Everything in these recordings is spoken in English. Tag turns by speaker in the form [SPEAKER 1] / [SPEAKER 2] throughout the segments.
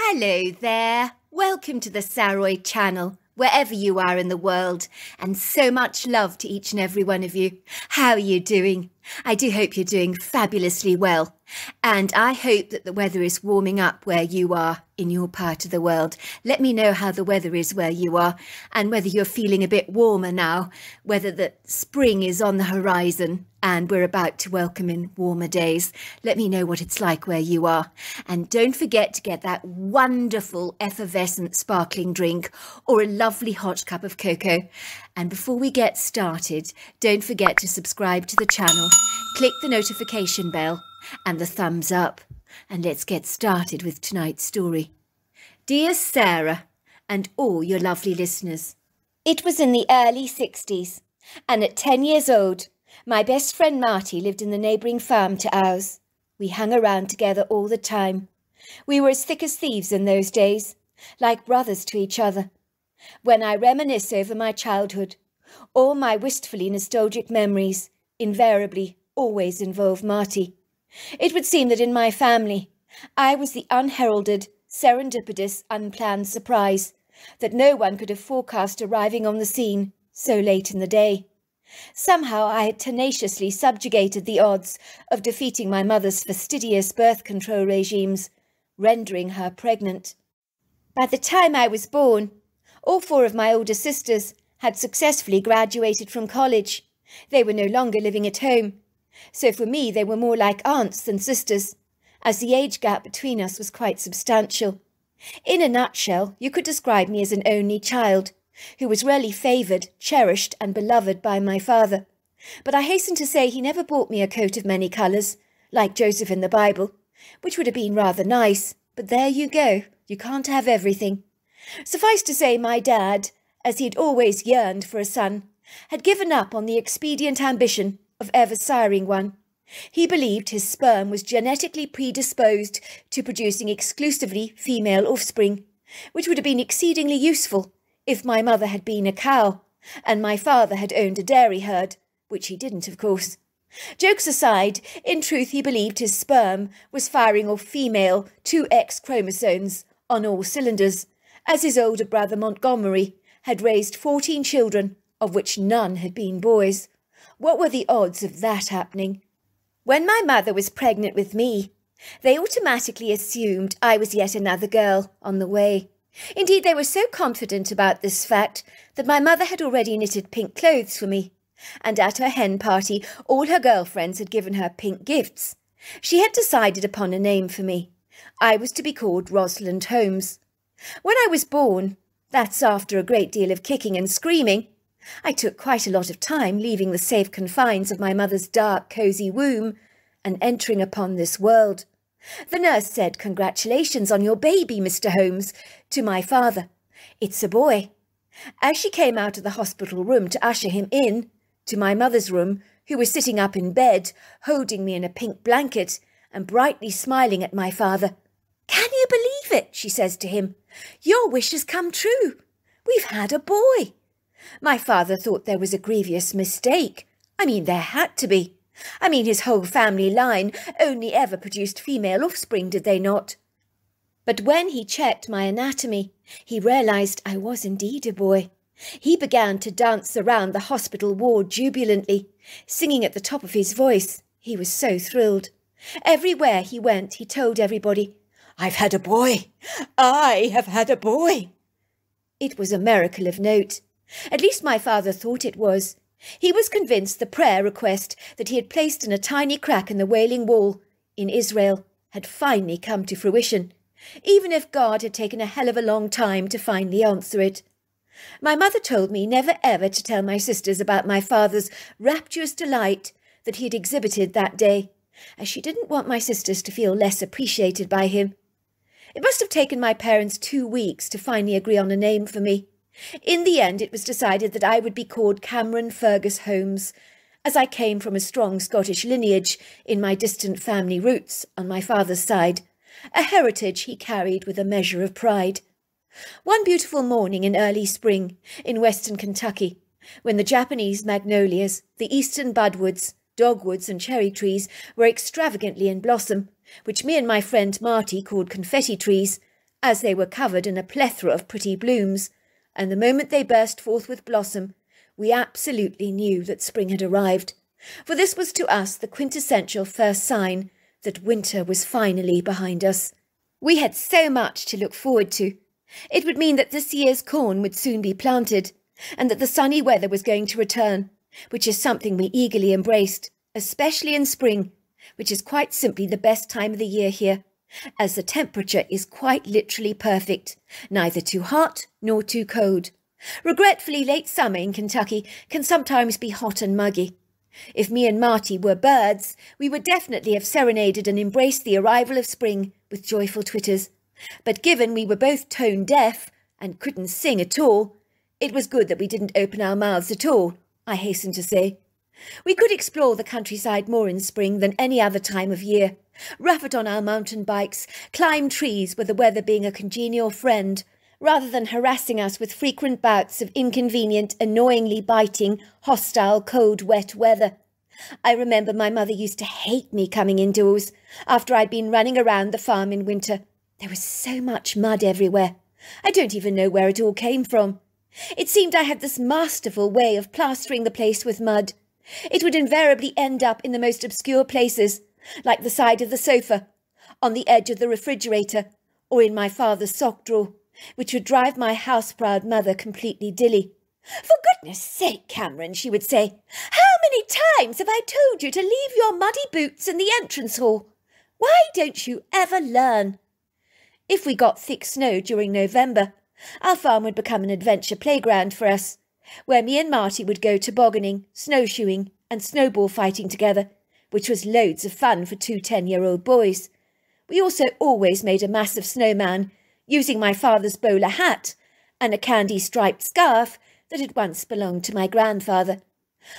[SPEAKER 1] Hello there. Welcome to the Saroy channel, wherever you are in the world, and so much love to each and every one of you. How are you doing? I do hope you're doing fabulously well. And I hope that the weather is warming up where you are in your part of the world. Let me know how the weather is where you are and whether you're feeling a bit warmer now, whether the spring is on the horizon and we're about to welcome in warmer days. Let me know what it's like where you are. And don't forget to get that wonderful effervescent sparkling drink or a lovely hot cup of cocoa. And before we get started, don't forget to subscribe to the channel, click the notification bell and the thumbs up. And let's get started with tonight's story. Dear Sarah, and all your lovely listeners. It was in the early 60s, and at 10 years old, my best friend Marty lived in the neighbouring farm to ours. We hung around together all the time. We were as thick as thieves in those days, like brothers to each other. When I reminisce over my childhood, all my wistfully nostalgic memories invariably always involve Marty. It would seem that in my family, I was the unheralded, serendipitous, unplanned surprise that no one could have forecast arriving on the scene so late in the day. Somehow I had tenaciously subjugated the odds of defeating my mother's fastidious birth control regimes, rendering her pregnant. By the time I was born, all four of my older sisters had successfully graduated from college. They were no longer living at home, so for me they were more like aunts than sisters, as the age gap between us was quite substantial. In a nutshell, you could describe me as an only child, who was really favoured, cherished, and beloved by my father. But I hasten to say he never bought me a coat of many colours, like Joseph in the Bible, which would have been rather nice, but there you go, you can't have everything. Suffice to say, my dad, as he had always yearned for a son, had given up on the expedient ambition of ever siring one. He believed his sperm was genetically predisposed to producing exclusively female offspring, which would have been exceedingly useful if my mother had been a cow and my father had owned a dairy herd, which he didn't, of course. Jokes aside, in truth he believed his sperm was firing off female 2X chromosomes on all cylinders, as his older brother Montgomery had raised 14 children, of which none had been boys. What were the odds of that happening? When my mother was pregnant with me, they automatically assumed I was yet another girl on the way. Indeed, they were so confident about this fact that my mother had already knitted pink clothes for me, and at her hen party all her girlfriends had given her pink gifts. She had decided upon a name for me. I was to be called Rosalind Holmes. When I was born, that's after a great deal of kicking and screaming, I took quite a lot of time leaving the safe confines of my mother's dark, cosy womb and entering upon this world. The nurse said, Congratulations on your baby, Mr. Holmes, to my father. It's a boy. As she came out of the hospital room to usher him in, to my mother's room, who was sitting up in bed, holding me in a pink blanket and brightly smiling at my father. Can you believe it? she says to him. Your wish has come true. We've had a boy. My father thought there was a grievous mistake. I mean, there had to be. I mean, his whole family line only ever produced female offspring, did they not? But when he checked my anatomy, he realized I was indeed a boy. He began to dance around the hospital ward jubilantly, singing at the top of his voice. He was so thrilled. Everywhere he went, he told everybody, I've had a boy. I have had a boy. It was a miracle of note. At least my father thought it was. He was convinced the prayer request that he had placed in a tiny crack in the Wailing Wall in Israel had finally come to fruition, even if God had taken a hell of a long time to finally answer it. My mother told me never ever to tell my sisters about my father's rapturous delight that he had exhibited that day, as she didn't want my sisters to feel less appreciated by him. It must have taken my parents two weeks to finally agree on a name for me. In the end, it was decided that I would be called Cameron Fergus Holmes, as I came from a strong Scottish lineage in my distant family roots on my father's side, a heritage he carried with a measure of pride. One beautiful morning in early spring, in western Kentucky, when the Japanese magnolias, the eastern budwoods, dogwoods, and cherry trees were extravagantly in blossom, which me and my friend Marty called confetti trees, as they were covered in a plethora of pretty blooms, and the moment they burst forth with blossom, we absolutely knew that spring had arrived, for this was to us the quintessential first sign that winter was finally behind us. We had so much to look forward to. It would mean that this year's corn would soon be planted, and that the sunny weather was going to return, which is something we eagerly embraced, especially in spring, which is quite simply the best time of the year here, as the temperature is quite literally perfect, neither too hot nor too cold. Regretfully, late summer in Kentucky can sometimes be hot and muggy. If me and Marty were birds, we would definitely have serenaded and embraced the arrival of spring with joyful twitters. But given we were both tone deaf and couldn't sing at all, it was good that we didn't open our mouths at all, I hasten to say. We could explore the countryside more in spring than any other time of year, rough it on our mountain bikes, climb trees with the weather being a congenial friend, rather than harassing us with frequent bouts of inconvenient, annoyingly biting, hostile, cold, wet weather. I remember my mother used to hate me coming indoors after I'd been running around the farm in winter. There was so much mud everywhere. I don't even know where it all came from. It seemed I had this masterful way of plastering the place with mud. It would invariably end up in the most obscure places, like the side of the sofa, on the edge of the refrigerator, or in my father's sock drawer which would drive my house-proud mother completely dilly. For goodness sake, Cameron, she would say, how many times have I told you to leave your muddy boots in the entrance hall? Why don't you ever learn? If we got thick snow during November, our farm would become an adventure playground for us, where me and Marty would go tobogganing, snowshoeing, and snowball fighting together, which was loads of fun for two ten-year-old boys. We also always made a massive snowman using my father's bowler hat and a candy-striped scarf that had once belonged to my grandfather.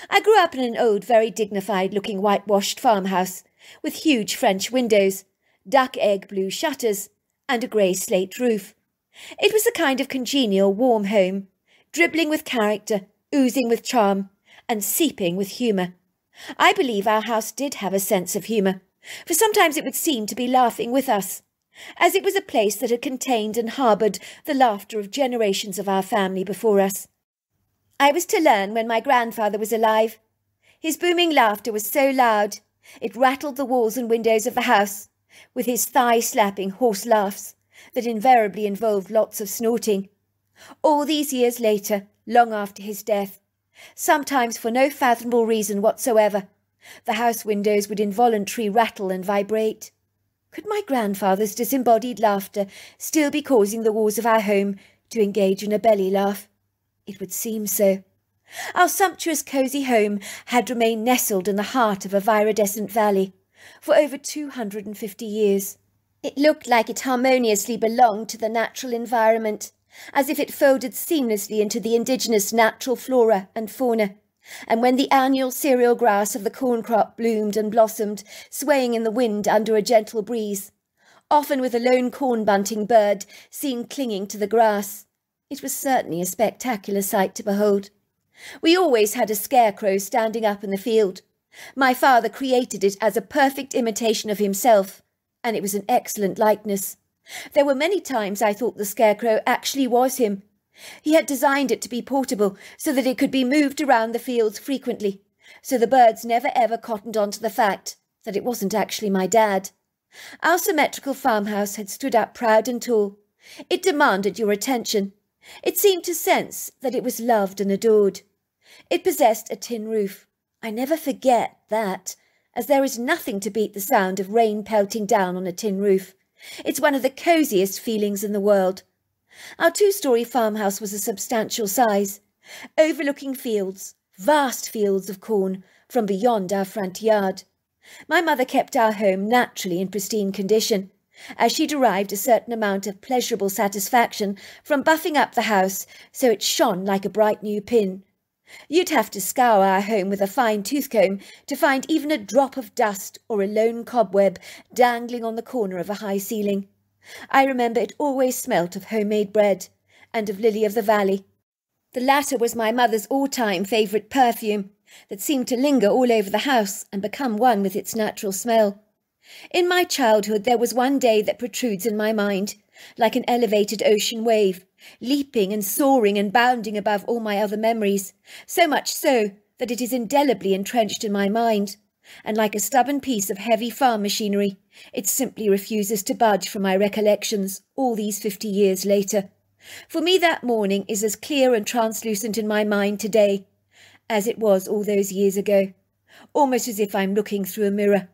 [SPEAKER 1] I grew up in an old, very dignified-looking whitewashed farmhouse with huge French windows, duck-egg blue shutters, and a grey slate roof. It was a kind of congenial, warm home, dribbling with character, oozing with charm, and seeping with humour. I believe our house did have a sense of humour, for sometimes it would seem to be laughing with us, as it was a place that had contained and harboured the laughter of generations of our family before us. I was to learn when my grandfather was alive. His booming laughter was so loud, it rattled the walls and windows of the house, with his thigh-slapping hoarse laughs that invariably involved lots of snorting. All these years later, long after his death, sometimes for no fathomable reason whatsoever, the house windows would involuntarily rattle and vibrate. Could my grandfather's disembodied laughter still be causing the walls of our home to engage in a belly laugh? It would seem so. Our sumptuous cosy home had remained nestled in the heart of a viridescent valley for over two hundred and fifty years. It looked like it harmoniously belonged to the natural environment, as if it folded seamlessly into the indigenous natural flora and fauna and when the annual cereal grass of the corn crop bloomed and blossomed, swaying in the wind under a gentle breeze, often with a lone corn bunting bird seen clinging to the grass. It was certainly a spectacular sight to behold. We always had a scarecrow standing up in the field. My father created it as a perfect imitation of himself, and it was an excellent likeness. There were many times I thought the scarecrow actually was him, he had designed it to be portable so that it could be moved around the fields frequently, so the birds never ever cottoned on to the fact that it wasn't actually my dad. Our symmetrical farmhouse had stood up proud and tall. It demanded your attention. It seemed to sense that it was loved and adored. It possessed a tin roof. I never forget that, as there is nothing to beat the sound of rain pelting down on a tin roof. It's one of the cosiest feelings in the world. Our two-storey farmhouse was a substantial size, overlooking fields, vast fields of corn, from beyond our front yard. My mother kept our home naturally in pristine condition, as she derived a certain amount of pleasurable satisfaction from buffing up the house so it shone like a bright new pin. You'd have to scour our home with a fine tooth comb to find even a drop of dust or a lone cobweb dangling on the corner of a high ceiling. I remember it always smelt of homemade bread and of lily of the valley. The latter was my mother's all-time favourite perfume that seemed to linger all over the house and become one with its natural smell. In my childhood there was one day that protrudes in my mind like an elevated ocean wave, leaping and soaring and bounding above all my other memories, so much so that it is indelibly entrenched in my mind, and like a stubborn piece of heavy farm machinery, it simply refuses to budge from my recollections all these fifty years later. For me, that morning is as clear and translucent in my mind today as it was all those years ago, almost as if I'm looking through a mirror.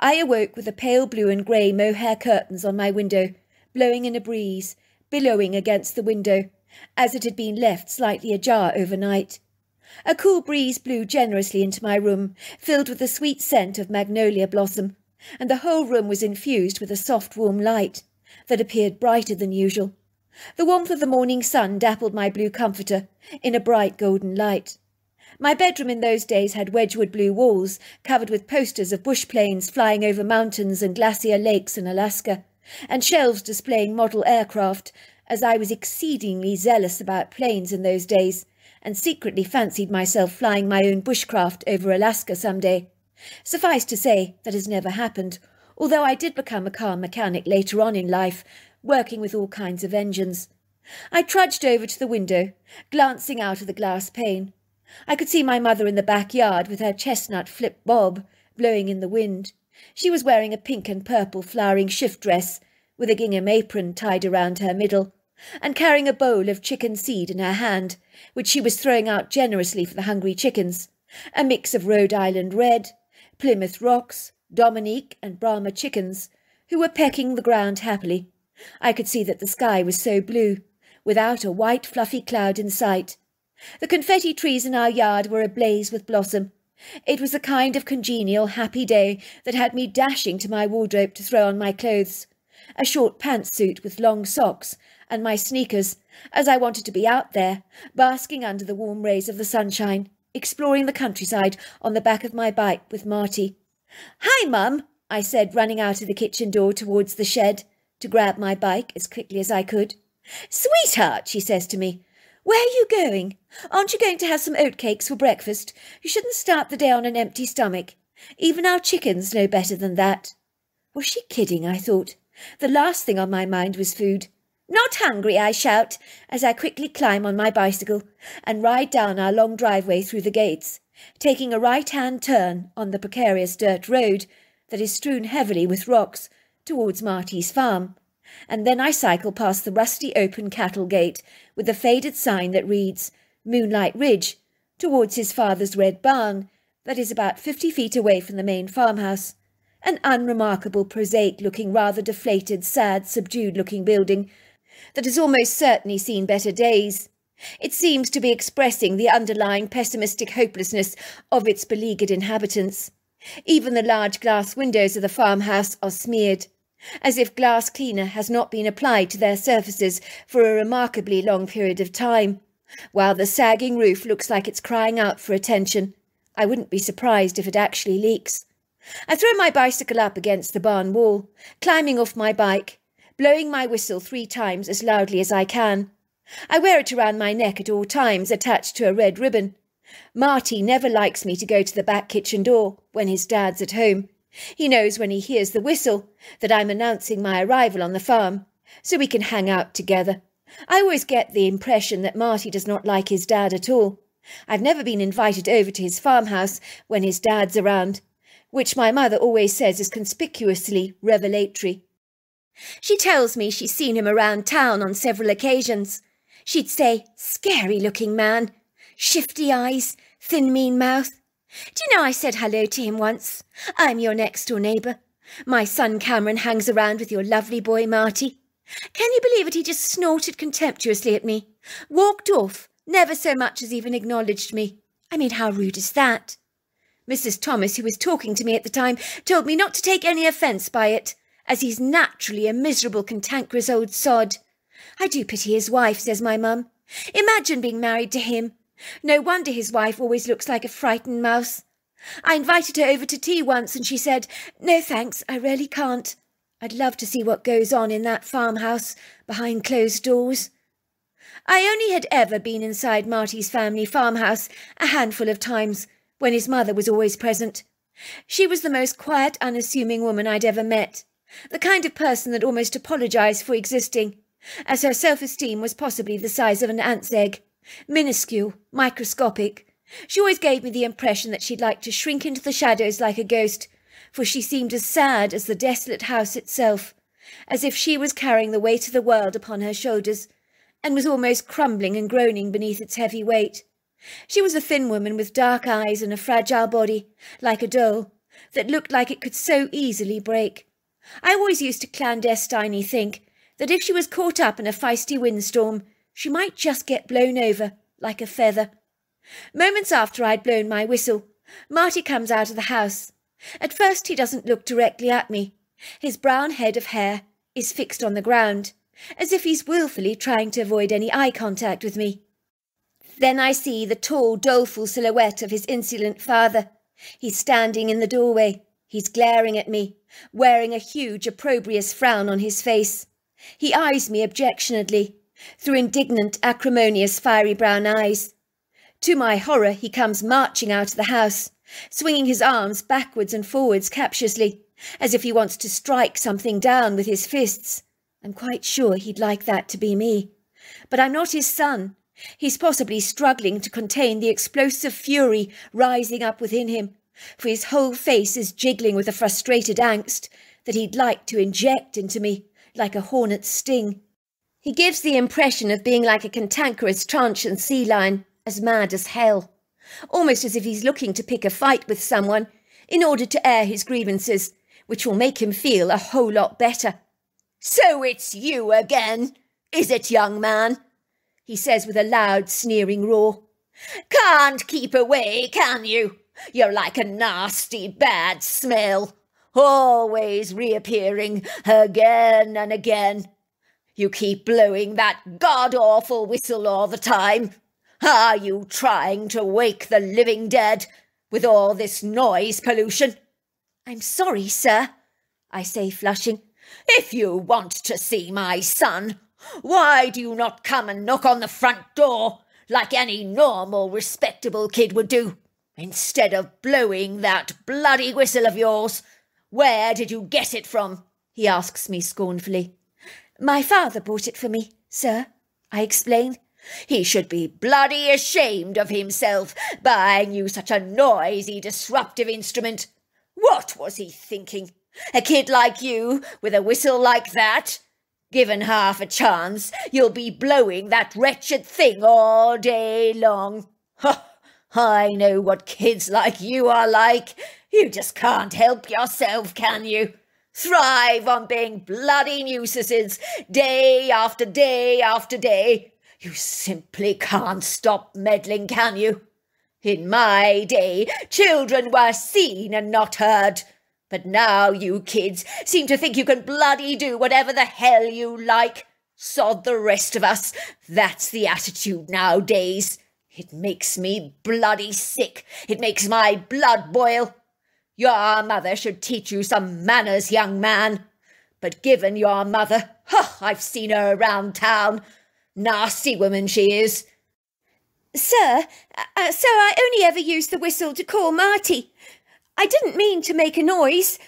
[SPEAKER 1] I awoke with the pale blue and grey mohair curtains on my window, blowing in a breeze, billowing against the window, as it had been left slightly ajar overnight. A cool breeze blew generously into my room, filled with the sweet scent of magnolia blossom, and the whole room was infused with a soft warm light that appeared brighter than usual. The warmth of the morning sun dappled my blue comforter in a bright golden light. My bedroom in those days had Wedgwood blue walls covered with posters of bush planes flying over mountains and glacier lakes in Alaska, and shelves displaying model aircraft, as I was exceedingly zealous about planes in those days, and secretly fancied myself flying my own bushcraft over Alaska some day. Suffice to say, that has never happened, although I did become a car mechanic later on in life, working with all kinds of engines. I trudged over to the window, glancing out of the glass pane. I could see my mother in the backyard with her chestnut flip bob blowing in the wind. She was wearing a pink and purple flowering shift dress with a gingham apron tied around her middle, and carrying a bowl of chicken seed in her hand, which she was throwing out generously for the hungry chickens, a mix of Rhode Island red, Plymouth Rocks, Dominique, and Brahma chickens, who were pecking the ground happily. I could see that the sky was so blue, without a white fluffy cloud in sight. The confetti trees in our yard were ablaze with blossom. It was a kind of congenial, happy day that had me dashing to my wardrobe to throw on my clothes, a short pantsuit with long socks, and my sneakers, as I wanted to be out there, basking under the warm rays of the sunshine, exploring the countryside on the back of my bike with Marty. Hi, Mum, I said, running out of the kitchen door towards the shed to grab my bike as quickly as I could. Sweetheart, she says to me, where are you going? Aren't you going to have some oatcakes for breakfast? You shouldn't start the day on an empty stomach. Even our chickens know better than that. Was she kidding, I thought. The last thing on my mind was food. Not hungry, I shout, as I quickly climb on my bicycle and ride down our long driveway through the gates, taking a right-hand turn on the precarious dirt road that is strewn heavily with rocks towards Marty's farm. And then I cycle past the rusty open cattle gate with the faded sign that reads Moonlight Ridge towards his father's red barn that is about fifty feet away from the main farmhouse. An unremarkable, prosaic-looking, rather deflated, sad, subdued-looking building that has almost certainly seen better days. It seems to be expressing the underlying pessimistic hopelessness of its beleaguered inhabitants. Even the large glass windows of the farmhouse are smeared, as if glass cleaner has not been applied to their surfaces for a remarkably long period of time, while the sagging roof looks like it's crying out for attention. I wouldn't be surprised if it actually leaks. I throw my bicycle up against the barn wall, climbing off my bike, blowing my whistle three times as loudly as I can. I wear it around my neck at all times, attached to a red ribbon. Marty never likes me to go to the back kitchen door when his dad's at home. He knows when he hears the whistle that I'm announcing my arrival on the farm, so we can hang out together. I always get the impression that Marty does not like his dad at all. I've never been invited over to his farmhouse when his dad's around, which my mother always says is conspicuously revelatory. She tells me she's seen him around town on several occasions. She'd say, scary looking man, shifty eyes, thin mean mouth. Do you know I said hello to him once? I'm your next door neighbour. My son Cameron hangs around with your lovely boy Marty. Can you believe it? He just snorted contemptuously at me, walked off, never so much as even acknowledged me. I mean, how rude is that? Mrs. Thomas, who was talking to me at the time, told me not to take any offence by it as he's naturally a miserable, cantankerous old sod. I do pity his wife, says my mum. Imagine being married to him. No wonder his wife always looks like a frightened mouse. I invited her over to tea once and she said, No thanks, I really can't. I'd love to see what goes on in that farmhouse behind closed doors. I only had ever been inside Marty's family farmhouse a handful of times, when his mother was always present. She was the most quiet, unassuming woman I'd ever met, the kind of person that almost apologised for existing, as her self-esteem was possibly the size of an ant's egg, minuscule, microscopic. She always gave me the impression that she'd like to shrink into the shadows like a ghost, for she seemed as sad as the desolate house itself, as if she was carrying the weight of the world upon her shoulders, and was almost crumbling and groaning beneath its heavy weight. She was a thin woman with dark eyes and a fragile body, like a doll, that looked like it could so easily break. I always used to clandestinely think that if she was caught up in a feisty windstorm, she might just get blown over like a feather. Moments after I'd blown my whistle, Marty comes out of the house. At first he doesn't look directly at me. His brown head of hair is fixed on the ground, as if he's wilfully trying to avoid any eye contact with me. Then I see the tall, doleful silhouette of his insolent father. He's standing in the doorway. He's glaring at me, wearing a huge, opprobrious frown on his face. He eyes me objectionably, through indignant, acrimonious, fiery brown eyes. To my horror, he comes marching out of the house, swinging his arms backwards and forwards captiously, as if he wants to strike something down with his fists. I'm quite sure he'd like that to be me. But I'm not his son. He's possibly struggling to contain the explosive fury rising up within him, for his whole face is jiggling with a frustrated angst that he'd like to inject into me like a hornet's sting. He gives the impression of being like a cantankerous transient sea lion, as mad as hell, almost as if he's looking to pick a fight with someone in order to air his grievances, which will make him feel a whole lot better.
[SPEAKER 2] So it's you again, is it, young man? he says with a loud, sneering roar. Can't keep away, can you? You're like a nasty, bad smell, always reappearing again and again. You keep blowing that god awful whistle all the time. Are you trying to wake the living dead with all this noise pollution?
[SPEAKER 1] I'm sorry, sir, I say, flushing.
[SPEAKER 2] If you want to see my son, why do you not come and knock on the front door like any normal, respectable kid would do, instead of blowing that bloody whistle of yours? Where did you get it from? he asks me scornfully.
[SPEAKER 1] My father bought it for me, sir, I explained.
[SPEAKER 2] He should be bloody ashamed of himself, buying you such a noisy, disruptive instrument. What was he thinking? A kid like you, with a whistle like that? Given half a chance, you'll be blowing that wretched thing all day long. Ha! I know what kids like you are like. You just can't help yourself, can you? Thrive on being bloody nuisances day after day after day. You simply can't stop meddling, can you? In my day, children were seen and not heard. But now you kids seem to think you can bloody do whatever the hell you like. Sod the rest of us. That's the attitude nowadays. It makes me bloody sick. It makes my blood boil. Your mother should teach you some manners, young man. But given your mother, ha, I've seen her around town. Nasty woman she is.
[SPEAKER 1] Sir, uh, sir, I only ever used the whistle to call Marty. I didn't mean to make a noise.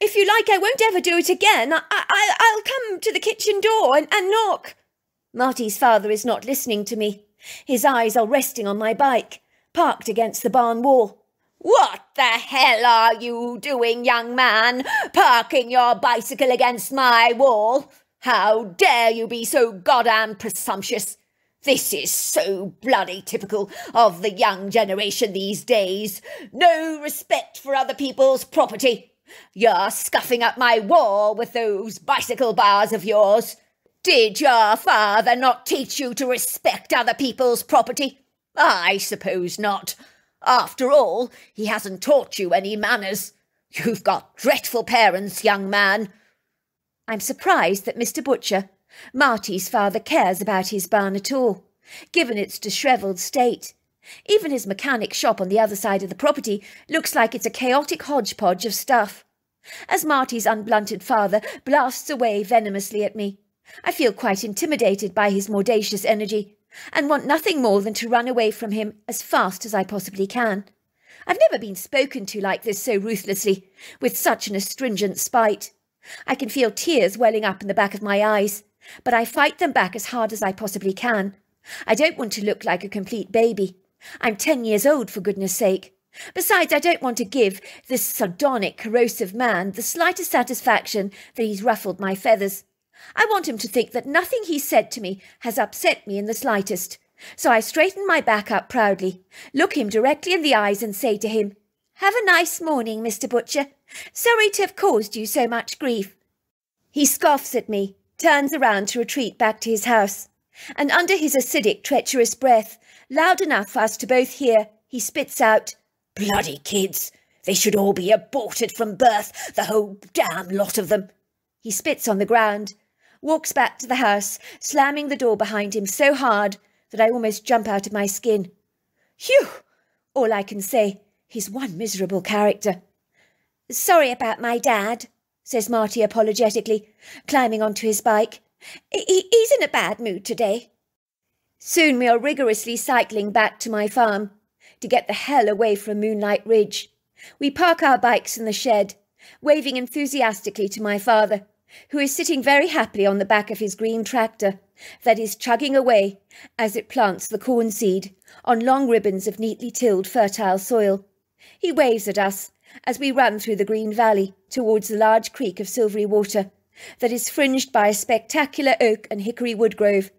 [SPEAKER 1] If you like, I won't ever do it again. I, I, I'll come to the kitchen door and, and knock. Marty's father is not listening to me. His eyes are resting on my bike, parked against the barn wall.
[SPEAKER 2] What the hell are you doing, young man, parking your bicycle against my wall? How dare you be so goddamn presumptuous? This is so bloody typical of the young generation these days. No respect for other people's property. You're scuffing up my wall with those bicycle bars of yours. Did your father not teach you to respect other people's property? I suppose not. After all, he hasn't taught you any manners. You've got dreadful parents, young man.
[SPEAKER 1] I'm surprised that Mr. Butcher, Marty's father cares about his barn at all, given its dishevelled state. Even his mechanic shop on the other side of the property looks like it's a chaotic hodgepodge of stuff. As Marty's unblunted father blasts away venomously at me, I feel quite intimidated by his mordacious energy, and want nothing more than to run away from him as fast as I possibly can. I've never been spoken to like this so ruthlessly, with such an astringent spite.
[SPEAKER 2] I can feel tears welling up in the back of my eyes, but I fight them back as hard as I possibly can. I don't want to look like a complete baby. I'm ten years old, for goodness sake. Besides, I don't want to give this sardonic, corrosive man the slightest satisfaction that he's ruffled my feathers. I want him to think that nothing he said to me has upset me in the slightest. So I straighten my back up proudly, look him directly in the eyes, and say to him, Have a nice morning, Mr. Butcher. Sorry to have caused you so much grief. He scoffs at me, turns around to retreat back to his house, and under his acidic, treacherous breath, loud enough for us to both hear, he spits out, Bloody kids! They should all be aborted from birth, the whole damn lot of them. He spits on the ground, walks back to the house, slamming the door behind him so hard that I almost jump out of my skin. Phew! All I can say, he's one miserable character. Sorry about my dad, says Marty apologetically, climbing onto his bike. He, he's in a bad mood today. Soon we are rigorously cycling back to my farm to get the hell away from Moonlight Ridge. We park our bikes in the shed, waving enthusiastically to my father, who is sitting very happily on the back of his green tractor that is chugging away as it plants the corn seed on long ribbons of neatly tilled fertile soil. He waves at us as we run through the green valley towards the large creek of silvery water that is fringed by a spectacular oak and hickory wood grove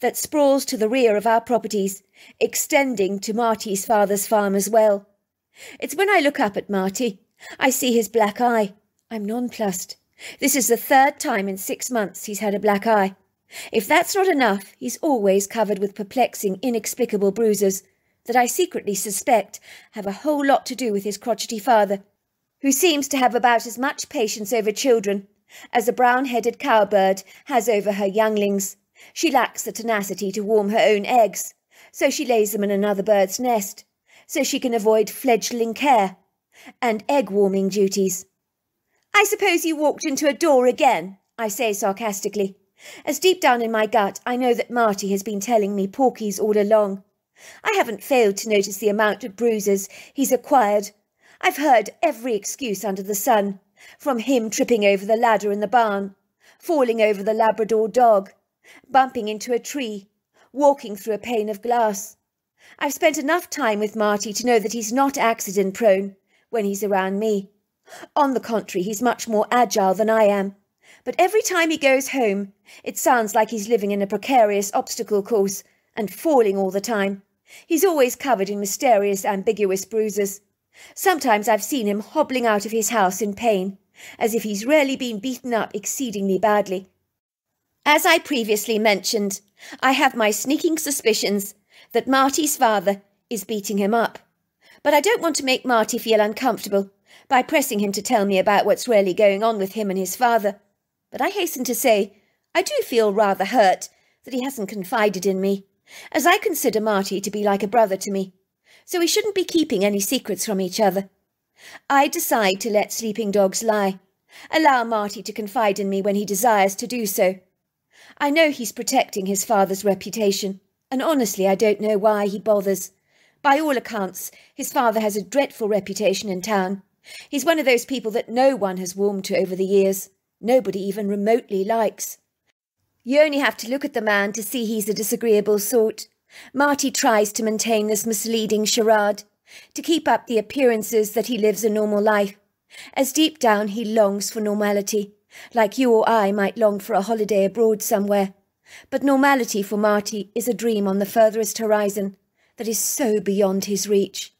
[SPEAKER 2] that sprawls to the rear of our properties, extending to Marty's father's farm as well. It's when I look up at Marty, I see his black eye. I'm nonplussed. This is the third time in six months he's had a black eye. If that's not enough, he's always covered with perplexing, inexplicable bruises that I secretly suspect have a whole lot to do with his crotchety father, who seems to have about as much patience over children as a brown-headed cowbird has over her younglings. She lacks the tenacity to warm her own eggs, so she lays them in another bird's nest, so she can avoid fledgling care and egg-warming duties. I suppose you walked into a door again, I say sarcastically, as deep down in my gut I know that Marty has been telling me porkies all along. I haven't failed to notice the amount of bruises he's acquired. I've heard every excuse under the sun, from him tripping over the ladder in the barn, falling over the Labrador dog, bumping into a tree, walking through a pane of glass. I've spent enough time with Marty to know that he's not accident prone when he's around me. On the contrary, he's much more agile than I am. But every time he goes home, it sounds like he's living in a precarious obstacle course and falling all the time. He's always covered in mysterious, ambiguous bruises. Sometimes I've seen him hobbling out of his house in pain, as if he's really been beaten up exceedingly badly. As I previously mentioned, I have my sneaking suspicions that Marty's father is beating him up. But I don't want to make Marty feel uncomfortable by pressing him to tell me about what's really going on with him and his father. But I hasten to say, I do feel rather hurt that he hasn't confided in me, as I consider Marty to be like a brother to me, so we shouldn't be keeping any secrets from each other. I decide to let sleeping dogs lie, allow Marty to confide in me when he desires to do so. I know he's protecting his father's reputation, and honestly I don't know why he bothers. By all accounts, his father has a dreadful reputation in town, He's one of those people that no one has warmed to over the years, nobody even remotely likes. You only have to look at the man to see he's a disagreeable sort. Marty tries to maintain this misleading charade, to keep up the appearances that he lives a normal life, as deep down he longs for normality, like you or I might long for a holiday abroad somewhere. But normality for Marty is a dream on the furthest horizon that is so beyond his reach.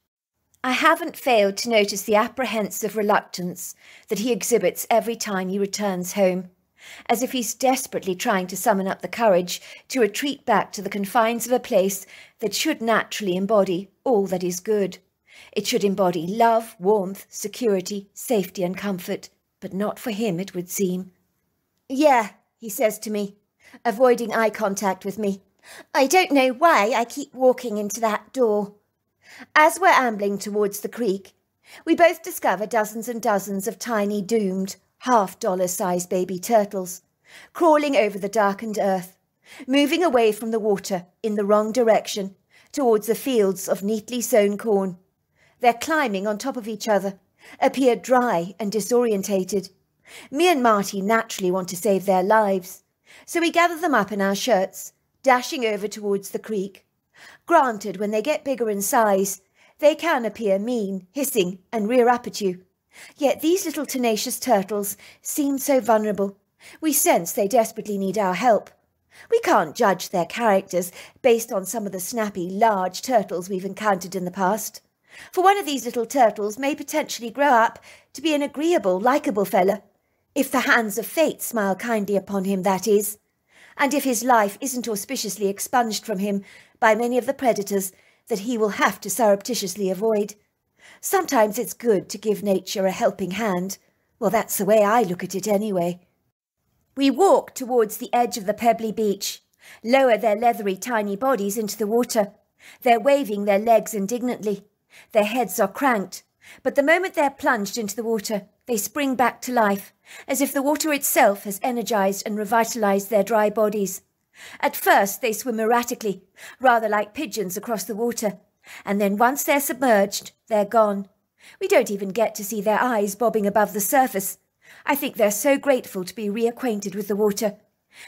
[SPEAKER 2] I haven't failed to notice the apprehensive reluctance that he exhibits every time he returns home, as if he's desperately trying to summon up the courage to retreat back to the confines of a place that should naturally embody all that is good. It should embody love, warmth, security, safety, and comfort, but not for him, it would seem. Yeah, he says to me, avoiding eye contact with me. I don't know why I keep walking into that door. As we're ambling towards the creek, we both discover dozens and dozens of tiny doomed, half dollar sized baby turtles, crawling over the darkened earth, moving away from the water in the wrong direction towards the fields of neatly sown corn. They're climbing on top of each other, appear dry and disorientated,
[SPEAKER 1] Me and Marty naturally want to save their lives, so we gather them up in our shirts, dashing over towards the creek. Granted, when they get bigger in size, they can appear mean, hissing, and rear up at you. Yet these little tenacious turtles seem so vulnerable. We sense they desperately need our help. We can't judge their characters based on some of the snappy, large turtles we've encountered in the past. For one of these little turtles may potentially grow up to be an agreeable, likeable fella, if the hands of fate smile kindly upon him, that is, and if his life isn't auspiciously expunged from him by many of the predators that he will have to surreptitiously avoid. Sometimes it's good to give nature a helping hand. Well, that's the way I look at it anyway. We walk towards the edge of the pebbly beach, lower their leathery tiny bodies into the water. They're waving their legs indignantly. Their heads are cranked, but the moment they're plunged into the water, they spring back to life, as if the water itself has energized and revitalized their dry bodies. At first, they swim erratically, rather like pigeons across the water, and then once they're submerged, they're gone. We don't even get to see their eyes bobbing above the surface. I think they're so grateful to be reacquainted with the water.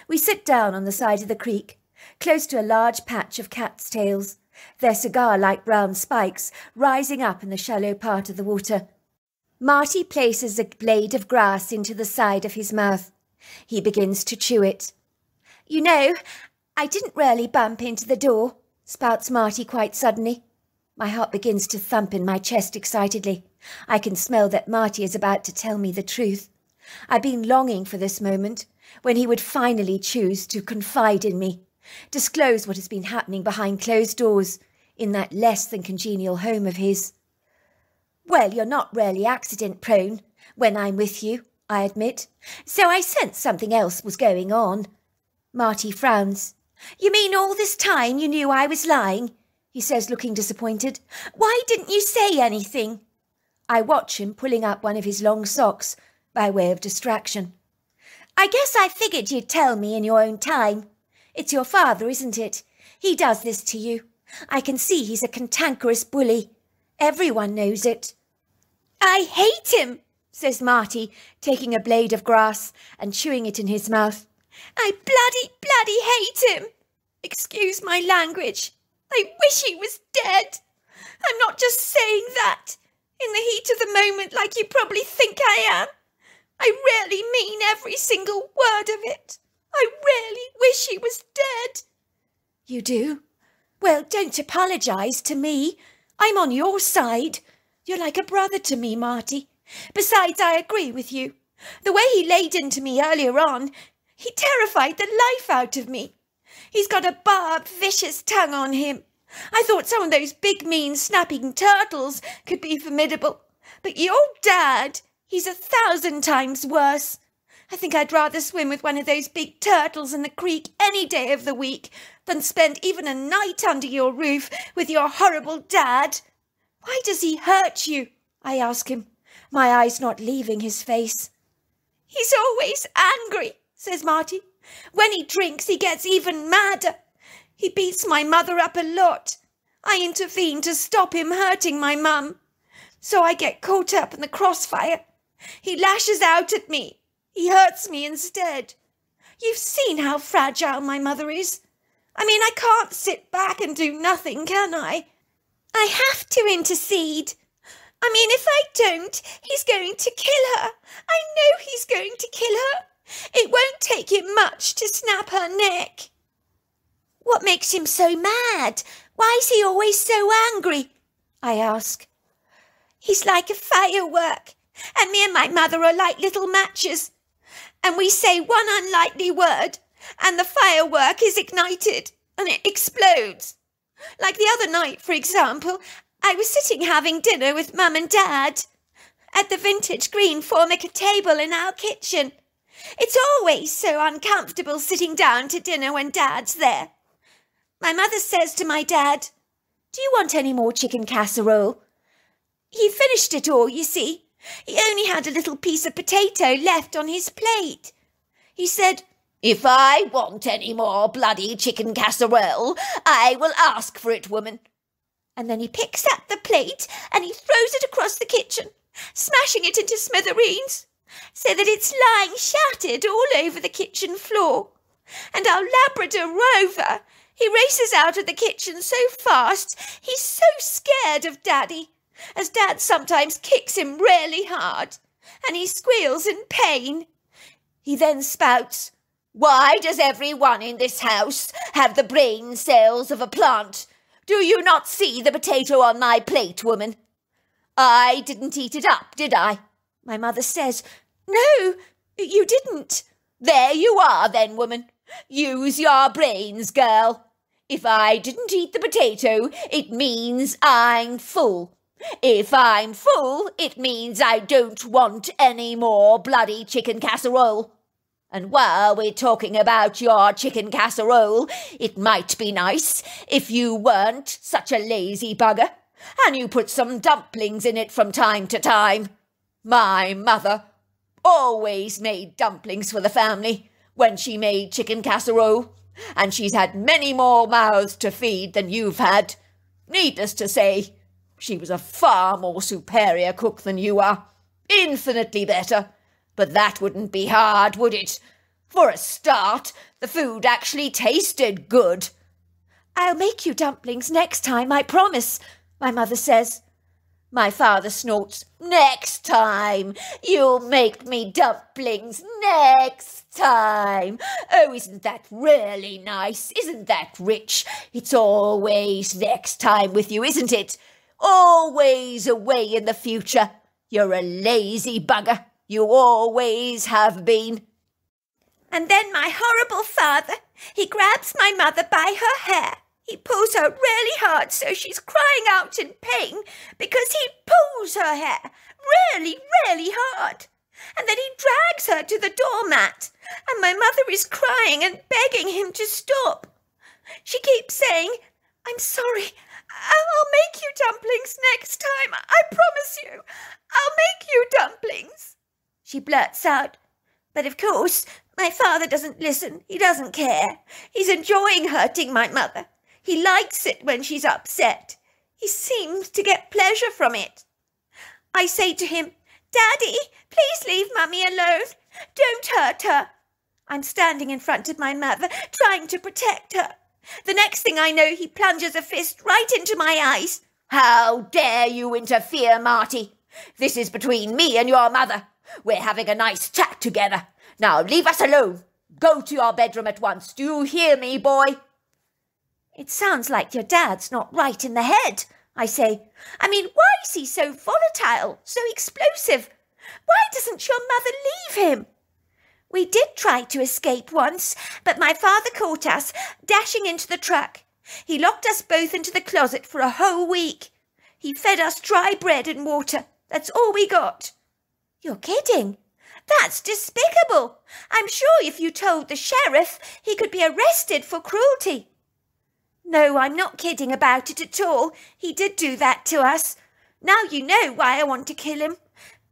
[SPEAKER 1] We sit down on the side of the creek, close to a large patch of cat's tails, their cigar like brown spikes rising up in the shallow part of the water. Marty places a blade of grass into the side of his mouth. He begins to chew it. You know, I didn't really bump into the door, spouts Marty quite suddenly. My heart begins to thump in my chest excitedly. I can smell that Marty is about to tell me the truth. I've been longing for this moment, when he would finally choose to confide in me, disclose what has been happening behind closed doors in that less than congenial home of his. Well, you're not really accident prone when I'm with you, I admit, so I sensed something else was going on. Marty frowns. You mean all this time you knew I was lying? He says, looking disappointed. Why didn't you say anything? I watch him pulling up one of his long socks by way of distraction. I guess I figured you'd tell me in your own time. It's your father, isn't it? He does this to you. I can see he's a cantankerous bully. Everyone knows it. I hate him, says Marty, taking a blade of grass and chewing it in his mouth. I bloody, bloody hate him. Excuse my language. I wish he was dead. I'm not just saying that in the heat of the moment like you probably think I am. I really mean every single word of it. I really wish he was dead. You do? Well, don't apologise to me. I'm on your side. You're like a brother to me, Marty. Besides, I agree with you. The way he laid into me earlier on, he terrified the life out of me. He's got a barbed, vicious tongue on him. I thought some of those big, mean, snapping turtles could be formidable. But your dad, he's a thousand times worse. I think I'd rather swim with one of those big turtles in the creek any day of the week than spend even a night under your roof with your horrible dad. Why does he hurt you? I ask him, my eyes not leaving his face. He's always angry, says Marty. When he drinks, he gets even madder. He beats my mother up a lot. I intervene to stop him hurting my mum. So I get caught up in the crossfire. He lashes out at me. He hurts me instead. You've seen how fragile my mother is. I mean, I can't sit back and do nothing, can I? I have to intercede. I mean, if I don't, he's going to kill her. I know he's going to kill her. It won't take him much to snap her neck. What makes him so mad? Why is he always so angry? I ask. He's like a firework, and me and my mother are like little matches. And we say one unlikely word, and the firework is ignited, and it explodes. Like the other night, for example, I was sitting having dinner with Mum and Dad at the vintage green formica table in our kitchen. It's always so uncomfortable sitting down to dinner when Dad's there. My mother says to my dad, Do you want any more chicken casserole? He finished it all, you see. He only had a little piece of potato left on his plate. He said,
[SPEAKER 2] If I want any more bloody chicken casserole, I will ask for it, woman.
[SPEAKER 1] And then he picks up the plate and he throws it across the kitchen, smashing it into smithereens. so that it's lying shattered all over the kitchen floor. And our Labrador Rover, he races out of the kitchen so fast, he's so scared of Daddy, as Dad sometimes kicks him really hard, and he squeals in pain. He then spouts,
[SPEAKER 2] Why does everyone in this house have the brain cells of a plant? Do you not see the potato on my plate, woman? I didn't eat it up, did I?
[SPEAKER 1] My mother says, No, you didn't.
[SPEAKER 2] There you are, then, woman. Use your brains, girl. If I didn't eat the potato, it means I'm full. If I'm full, it means I don't want any more bloody chicken casserole. And while we're talking about your chicken casserole, it might be nice if you weren't such a lazy bugger and you put some dumplings in it from time to time. My mother always made dumplings for the family when she made chicken casserole, and she's had many more mouths to feed than you've had. Needless to say, she was a far more superior cook than you are. Infinitely better. But that wouldn't be hard, would it? For a start, the food actually tasted good.
[SPEAKER 1] I'll make you dumplings next time, I promise, my mother says.
[SPEAKER 2] My father snorts, Next time! You'll make me dumplings next time! Oh, isn't that really nice? Isn't that rich? It's always next time with you, isn't it? Always away in the future. You're a lazy bugger. You always have been.
[SPEAKER 1] And then my horrible father, he grabs my mother by her hair he pulls her really hard so she's crying out in pain because he pulls her hair really, really hard. And then he drags her to the doormat, and my mother is crying and begging him to stop. She keeps saying, I'm sorry, I'll make you dumplings next time, I promise you. I'll make you dumplings. She blurts out, but of course, my father doesn't listen. He doesn't care. He's enjoying hurting my mother. He likes it when she's upset. He seems to get pleasure from it. I say to him, Daddy, please leave Mummy alone. Don't hurt her. I'm standing in front of my mother, trying to protect her. The next thing I know, he plunges a fist right into my eyes.
[SPEAKER 2] How dare you interfere, Marty? This is between me and your mother. We're having a nice chat together. Now leave us alone. Go to your bedroom at once. Do you hear me, boy?
[SPEAKER 1] It sounds like your dad's not right in the head, I say. I mean, why is he so volatile, so explosive? Why doesn't your mother leave him? We did try to escape once, but my father caught us, dashing into the truck. He locked us both into the closet for a whole week. He fed us dry bread and water. That's all we got. You're kidding. That's despicable. I'm sure if you told the sheriff, he could be arrested for cruelty. No, I'm not kidding about it at all. He did do that to us. Now you know why I want to kill him.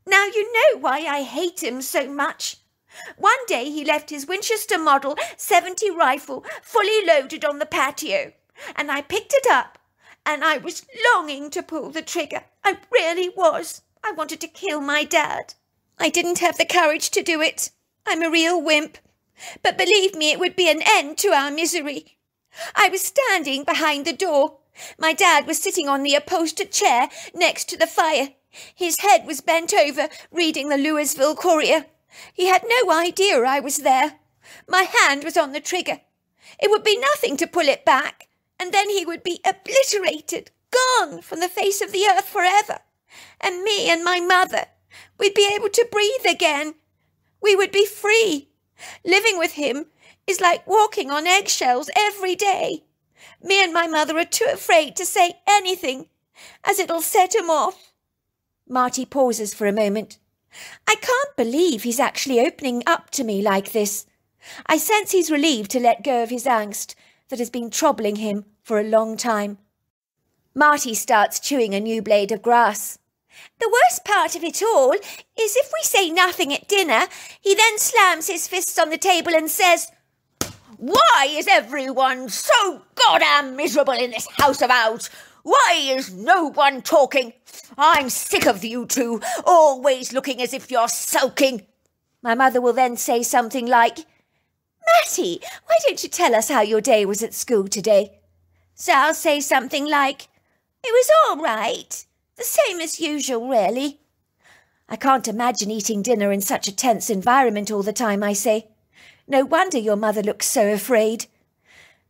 [SPEAKER 1] Now you know why I hate him so much. One day he left his Winchester Model 70 rifle fully loaded on the patio, and I picked it up, and I was longing to pull the trigger. I really was. I wanted to kill my dad. I didn't have the courage to do it. I'm a real wimp. But believe me, it would be an end to our misery. I was standing behind the door. My dad was sitting on the upholstered chair next to the fire. His head was bent over, reading the Louisville Courier. He had no idea I was there. My hand was on the trigger. It would be nothing to pull it back, and then he would be obliterated, gone from the face of the earth forever. And me and my mother, we'd be able to breathe again. We would be free. Living with him is like walking on eggshells every day. Me and my mother are too afraid to say anything, as it'll set him off. Marty pauses for a moment. I can't believe he's actually opening up to me like this. I sense he's relieved to let go of his angst that has been troubling him for a long time. Marty starts chewing a new blade of grass. The worst part of it all is if we say nothing at dinner, he then slams his fists on the table and says,
[SPEAKER 2] why is everyone so goddamn miserable in this house of ours? Why is no one talking? I'm sick of you two, always looking as if you're sulking. My mother will then say something like, Matty, why don't you tell us how your day was at school today? So I'll say something like, It was all right. The same as usual, really. I can't imagine eating dinner in such a tense environment all the time, I say. No wonder your mother looks so afraid.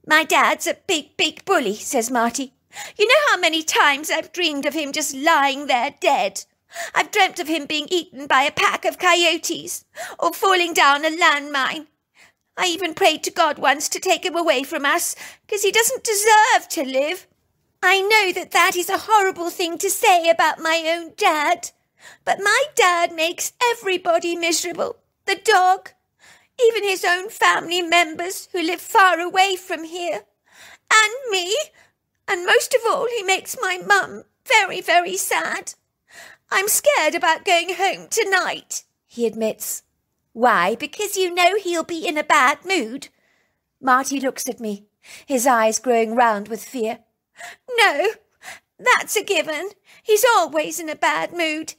[SPEAKER 2] My dad's a big, big bully, says Marty. You know how many times I've dreamed of him just lying there dead? I've dreamt of him being eaten by a pack of coyotes, or falling down a landmine. I even prayed to God once to take him away from us, because he doesn't deserve to live. I know that that is a horrible thing to say about my own dad, but my dad makes everybody miserable. The dog, even his own family members who live far away from here, and me, and most of all, he makes my mum very, very sad. I'm scared about going home tonight, he admits. Why? Because you know he'll be in a bad mood. Marty looks at me, his eyes growing round with fear. No, that's a given. He's always in a bad mood.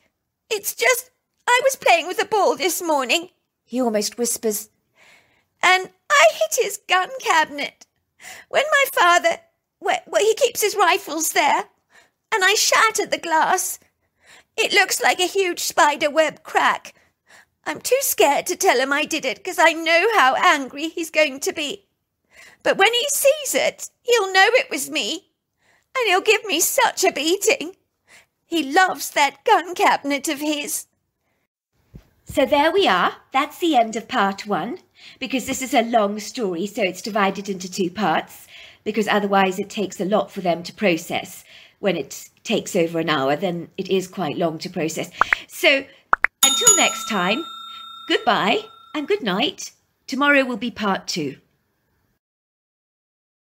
[SPEAKER 2] It's just I was playing with a ball this morning, he almost whispers, and I hit his gun cabinet. When my father, well, he keeps his rifles there, and I shattered the glass. It looks like a huge spider web crack. I'm too scared to tell him I did it because I know how angry he's going to be. But when he sees it, he'll know it was me, and he'll give me such a beating. He loves that gun cabinet of his.
[SPEAKER 1] So there we are. That's the end of part one, because this is a long story, so it's divided into two parts, because otherwise it takes a lot for them to process. When it takes over an hour, then it is quite long to process. So until next time, goodbye and good night. Tomorrow will be part two.